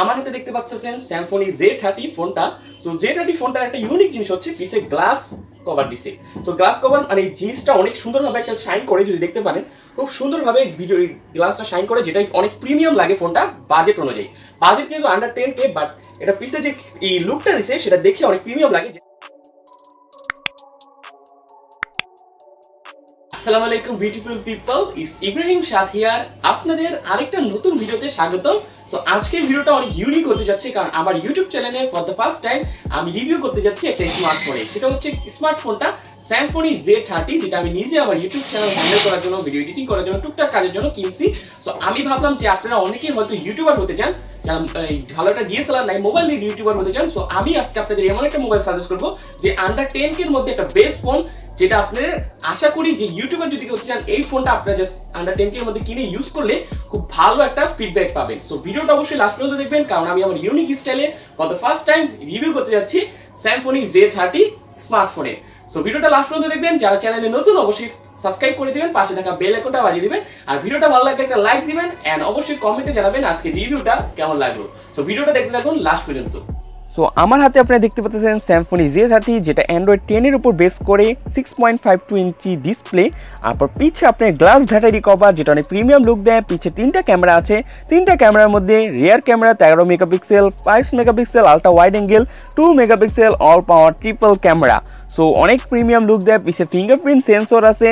আমার হাতে দেখতে পাচ্ছেন স্যামসনি জে থার্টি ফোনটা। সো জে থার্টি ফোনটার একটা ইউনিক জিনিস হচ্ছে পিছে গ্লাস কভার দিছে। তো গ্লাস কভার মানে জিনিসটা অনেক সুন্দরভাবে একটা শাইন করে, যদি দেখতে পারেন, খুব সুন্দরভাবে ভিডিও গ্লাসটা শাইন করে যেটা অনেক প্রিমিয়াম লাগে ফোনটা বাজেট অনুযায়ী। বাজেট কিন্তু আন্ডার টেন কে বাট এটা পিছে যে এই লুকটা দিছে, সেটা দেখে অনেক প্রিমিয়াম লাগে। আসসালামু আলাইকুম বিউটিফুল পিপল ইস ইব্রাহিম সাথিয়ার আপনাদের আরেকটা নতুন ভিডিওতে স্বাগতম। সো আজকের ভিডিওটা অনেক ইউনিক হতে যাচ্ছে কারণ আমার ইউটিউব চ্যানেলে ফর দ্য ফার্স্ট টাইম আমি রিভিউ করতে যাচ্ছি একটা স্মার্টফোনে সেটা হচ্ছে স্মার্টফোনটা স্যামফোনি জে থার্টি যেটা আমি নিজে আমার ইউটিউব চ্যানেল হ্যান্ডেল করার জন্য ভিডিও এডিটিং করার জন্য, টুকটাক কাজের জন্য কিনছি। সো আমি ভাবলাম যে আপনারা অনেকেই হয়তো ইউটিউবার হতে চান ভালো একটা ডিএসএলআর নাই মোবাইল দিয়ে ইউটিউবার হতে চান। সো আমি আজকে আপনাদের এমন একটা মোবাইল সাজেস্ট করব, যে আন্ডার টেন কের মধ্যে একটা বেস্ট ফোন যেটা আপনাদের আশা করি যে ইউটিউবার যদি করতে চান, এই ফোনটা আপনারা জাস্ট আন্ডার টেন এর মধ্যে কিনে ইউজ করলে খুব ভালো একটা ফিডব্যাক পাবেন। সো ভিডিওটা অবশ্যই লাস্ট পর্যন্ত দেখবেন, কারণ আমি আমার ইউনিক স্টাইলে for the first time review করতে যাচ্ছি স্যামসনি জে থার্টি স্মার্টফোনে সো ভিডিওটা লাস্ট পর্যন্ত দেখবেন, যারা চ্যানেলে নতুন, অবশ্যই সাবস্ক্রাইব করে দিবেন, পাশে থাকা বেল আইকনটা বাজিয়ে দিবেন, আর ভিডিওটা ভালো লাগলে একটা লাইক দিবেন এন্ড অবশ্যই কমেন্টে জানাবেন আজকে রিভিউটা কেমন লাগল। সো ভিডিওটা দেখতে থাকুন লাস্ট পর্যন্ত। সো আমার হাতে আপনারা দেখতে পাচ্ছেন স্যামসনি এস আর্টি যেটা অ্যান্ড্রয়েড টেনের উপর বেস করে six point five two inch display তারপর পিছে আপনার গ্লাস ব্যাটারি কভার যেটা অনেক প্রিমিয়াম লুক দেয়। পিছে তিনটা ক্যামেরা আছে। তিনটা ক্যামেরার মধ্যে রিয়ার ক্যামেরা তেরো megapixel five megapixel ultra wide angle two megapixel all power triple camera so অনেক প্রিমিয়াম লুক দেয়, পিছে ফিঙ্গারপ্রিন্ট সেন্সর আছে,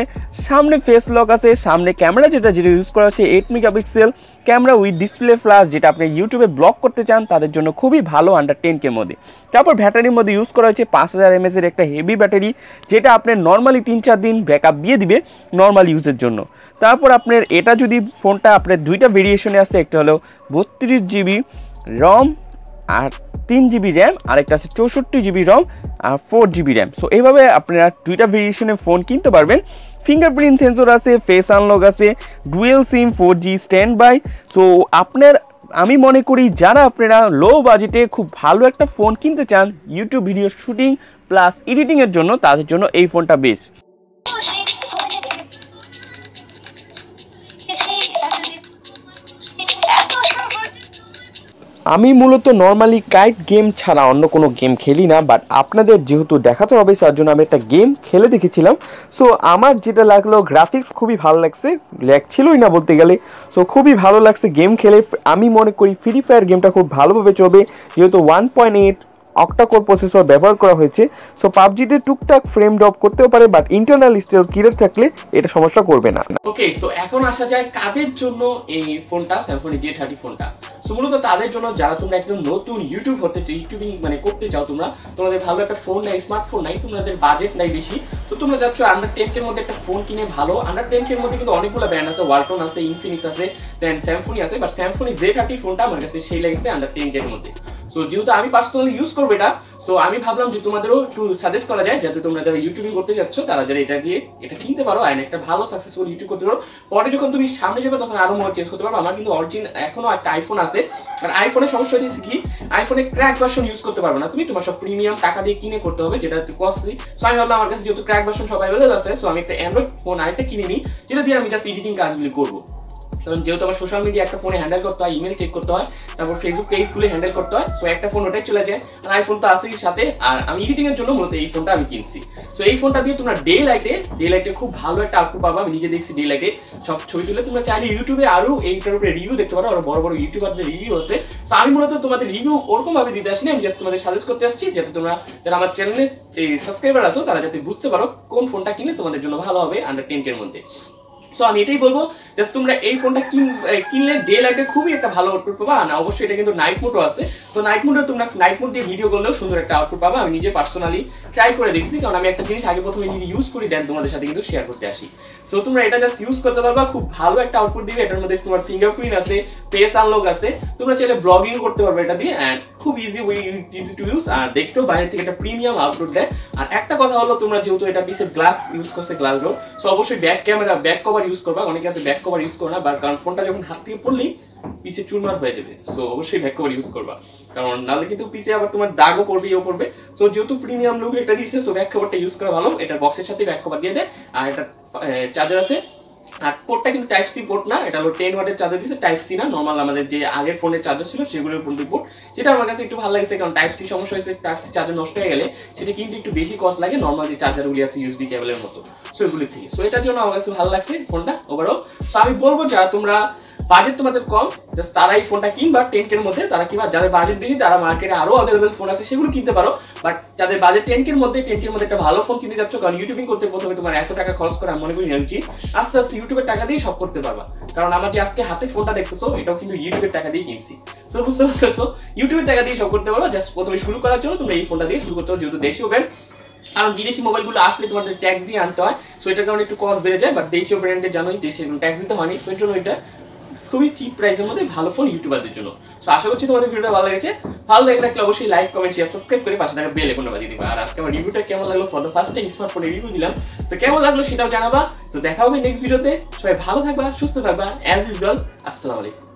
সামনে ফেস লক আছে, সামনে ক্যামেরা যেটা যেটা ইউজ করা হচ্ছে eight megapixel camera with display flash যেটা আপনি ইউটিউবে ব্লক করতে চান, তাদের জন্য খুবই ভালো আন্ডার টেন কের মধ্যে তারপর ব্যাটারির মধ্যে ইউজ করা হয়েছে পাঁচ হাজার এমএস এর একটা হেভি ব্যাটারি যেটা আপনার নর্মালি তিন চার দিন ব্যাকআপ দিয়ে দিবে নর্মাল ইউজের জন্য। তারপর আপনার এটা যদি ফোনটা আপনার দুইটা ভেরিয়েশনে আছে, একটা হলো বত্রিশ জিবি রম আর তিন জিবি র্যাম আরেকটা আছে চৌষট্টি GB ROM four GB RAM so এইভাবে আপনারা দুইটা ভেরিয়েশনে ফোন কিনতে পারবেন। ফিঙ্গারপ্রিন্ট সেন্সর আছে ফেস আনলক আছে dual SIM four G standby so আপনার, আমি মনে করি যারা আপনারা লো বাজেটে খুব ভালো একটা ফোন কিনতে চান ইউটিউব ভিডিও শুটিং প্লাস এডিটিংয়ের জন্য, তাদের জন্য এই ফোনটা বেস্ট আমি মূলত নর্মালি কাইট গেম ছাড়া অন্য কোনো গেম খেলি না বাট আপনাদের যেহেতু দেখাতে হবে তার জন্য আমি একটা গেম খেলে দেখেছিলাম। সো আমার যেটা লাগল গ্রাফিক্স খুবই ভালো লাগছে ল্যাগ ছিলই না বলতে গেলে। সো খুবই ভালো লাগছে গেম খেলে। আমি মনে করি ফ্রি ফায়ার গেমটা খুব ভালোভাবে চলবে, যেহেতু one point eight octacore processor ব্যবহার করা হয়েছে। সো পাবজিতে টুকটাক ফ্রেম ড্রপ করতেও পারে বাট ইন্টারনাল স্টেল ক্লিয়ার থাকলে এটা সমস্যা করবে না। ওকে সো এখন আসা যায় কাদের জন্য এই ফোনটা স্যামসনি জে থার্টি ফোনটা সো মূলত তাদের জন্য যারা তোমরা একদম নতুন ইউটিউব হতে ইউটিউবিং মানে করতে চাও তোমরা, তোমাদের ভালো একটা ফোন নাই স্মার্টফোন নাই, তোমাদের বাজেট নাই বেশি। তো তোমরা যাচ্ছ আন্ডার টেন এর মধ্যে একটা ফোন কিনে ভালো। আন্ডার টেন এর মধ্যে কিন্তু অনেকগুলো ব্র্যান্ড আছে ওয়ালটন আছে ইনফিনিক্স আছে দেন স্যামফোনি আছে বাট স্যামফোনি জে থার্টি ফোনটা আমার কাছে সেই লাগছে আন্ডার টেন এর মধ্যে। সো যেহেতু আমি পার্সোনালি ইউজ করব এটা সো আমি ভাবলাম যে তোমাদেরও একটু সাজেস্ট করা যায়, যাতে তোমরা যারা ইউটিউবিং করতে যাচ্ছ, তারা যারা এটা দিয়ে এটা কিনতে পারো আর একটা ভালো সাকসেসফুল ইউটিউব করতে পারো। পরে যখন তুমি সামনে যাবে, তখন আরও মোবাইল চেঞ্জ করতে পারো আমার কিন্তু অরিজিন এখনও একটা আইফোন আছে। আর আইফোনের সমস্যা হচ্ছে কি আইফোনে ক্র্যাক ভার্সন ইউজ করতে পারবে না তুমি। তোমার সব প্রিমিয়াম টাকা দিয়ে কিনে করতে হবে, যেটা একটু কস্টলি সো আমি ভাবলাম আমার কাছে যেহেতু ক্র্যাক ভার্সন সব অ্যাভেলেবল আছে সো আমি একটা অ্যান্ড্রয়েড ফোন আরেকটা কিনে নিই, যেটা দিয়ে আমি জাস্ট এডিটিং কাজগুলি করব। কারণ যেহেতু আমার সোশ্যাল মিডিয়া একটা ফোনে হ্যান্ডেল করতে হয় ইমেল চেক করতে হয়, তারপর ফেসবুক পেজগুলো হ্যান্ডেল করতে হয় সো একটা ফোন ওটাই চলে যায়। আর আইফোন তো আছেই সাথে, আর আমি এডিটিং এর জন্য মূলত এই ফোনটা আমি কিনছি। সো এই ফোনটা দিয়ে তোমরা ডে লাইটে ডে লাইটে খুব ভালো একটা আউটপুট পাবা, আমি নিজে দেখছি ডে লাইটে সব ছবি তুলে তোমরা চাইলে ইউটিউবে আরও এইটার উপরে রিভিউ দেখতে পারো, আরও বড় বড় ইউটিউবারদের রিভিউ আছে। সো আমি মূলত তোমাদের রিভিউ ওরকম ভাবে দিতে আসিনি, আমি জাস্ট তোমাদের সাজেস্ট করতে আসছি, যাতে তোমরা যারা আমার চ্যানেলে সাবস্ক্রাইবার আছো, তারা যাতে বুঝতে পারো কোন ফোনটা কিনলে তোমাদের জন্য ভালো হবে আন্ডার টেন এর মধ্যে। সো আমি এটাই বলব জাস্ট তোমরা এই ফোনটা কিনলে ডে লাইটে খুবই একটা ভালো আউটপুট পাবা। না অবশ্যই এটা কিন্তু নাইট মোডও আছে। তো নাইট মোডে তোমরা নাইট মোড দিয়ে ভিডিও করলেও সুন্দর একটা আউটপুট পাবা। আমি নিজে পার্সোনালি ট্রাই করে দেখছি, কারণ আমি একটা জিনিস আগে প্রথমে নিজে ইউজ করি দেন তোমাদের সাথে কিন্তু শেয়ার করতে আসি। সো তোমরা এটা জাস্ট ইউজ করতে পারবা, খুব ভালো একটা আউটপুট দিবে। এটার মধ্যে তোমার ফিঙ্গারপ্রিন্ট আছে ফেস আনলক আছে। তোমরা চাইলে ব্লগিং করতে পারবে এটা দিয়ে অ্যান্ড খুব ইজি ওয়ে টু ইউজ আর দেখতেও বাইরে থেকে একটা প্রিমিয়াম আউটপুট দেয়। আর একটা কথা হলো, তোমরা যেহেতু এটা পিসে গ্লাস ইউজ করছে গ্লাস ডোর সো অবশ্যই back camera back cover use করবা। অনেকে আছে ব্যাক কভার ইউজ করো না কারণ ফোনটা যখন হাত থেকে পড়লেই পিসে চুরমার হয়ে যাবে। সো অবশ্যই ব্যাক কভার ইউজ করবা। কারণ নাহলে কিন্তু পিসে আবার তোমার দাগও পড়বে ইও পড়বে। সো যেহেতু প্রিমিয়াম লুক এটা দিয়েছে সো ব্যাক কভারটা ইউজ করা ভালো। এটা বক্সের সাথে ব্যাক কভার দিয়ে দেয় আর এটা চার্জার আছে। আর পোর্টটা কিন্তু টাইপ সি পোর্ট না, এটা হলো টেন ওয়াটের চার্জার দিচ্ছে টাইপ সি না নর্মাল আমাদের যে আগের ফোনের চার্জার ছিল, সেগুলোর উপর পোর্ট যেটা আমার কাছে একটু ভালো লাগছে, কারণ টাইপ সি সমস্যা হয়েছে টাইপ সি চার্জার নষ্ট হয়ে গেলে সেটা কিন্তু একটু বেশি কস্ট লাগে নর্মাল যে চার্জারগুলি আছে ইউএসবি কেবলের মতো। সো এগুলি থেকে। সো এটার জন্য আমার কাছে ভালো লাগছে ফোনটা ওভারঅল সো আমি বলব যারা তোমরা বাজেট তোমাদের কম জাস্ট তারা এই ফোনটা কিনবা টেন কের মধ্যে তারা কিনবা। যাদের বাজেট বেশি, তারা মার্কেটে আরও অ্যাভেলেবল ফোন আছে, সেগুলো কিনতে পারো। বাট যাদের বাজেট টেন কের মধ্যে টেন কের মধ্যে একটা ভালো ফোন কিনতে যাচ্ছ, কারণ ইউটিউবিং করতে প্রথমে তোমার এত টাকা খরচ করা মনে করি উচিত আস্তে আস্তে ইউটিউবের টাকা দিয়ে সব করতে পারবা। কারণ আমার যে আজকে হাতে ফোনটা দেখতেছো, এটাও কিন্তু ইউটিউবের টাকা দিয়ে কিনছি। সো বুঝতে পারতেছো? ইউটিউবের টাকা দিয়ে সব করতে পারো জাস্ট প্রথমে শুরু করার জন্য তুমি এই ফোনটা দিয়ে শুরু করতে পারো, যেহেতু দেশীয় ব্র্যান্ড কারণ বিদেশি মোবাইলগুলো আসলে তোমাদের ট্যাক্স দিয়ে আনতে হয় সো এটার কারণে একটু কস্ট বেড়ে যায় বাট দেশীয় ব্র্যান্ডের জানোই, দেশে ট্যাক্স দিতে হয়নি সো এর জন্য এটা খুবই চিপ প্রাইসের মধ্যে ভালো ফোন ইউটিউবারদের জন্য। সো আশা করছি তোমাদের ভিডিওটা ভালো লেগেছে। ভালো লাগলে থাকলে অবশ্যই লাইক কমেন্ট শেয়ার সাবস্ক্রাইব করে পাশে থাকা বেল আইকনটা বাজিয়ে দিবা। আর আজকে আমার রিভিউটা কেমন লাগল? ফর দ্য ফার্স্ট টাইম স্মার্টফোনে রিভিউ দিলাম। তো কেমন লাগল সেটাও জানাবা। তো দেখা হবে নেক্সট ভিডিওতে সবাই ভালো থাকবা, সুস্থ থাকবা। অ্যাজ ইউজুয়াল আসসালামু আলাইকুম।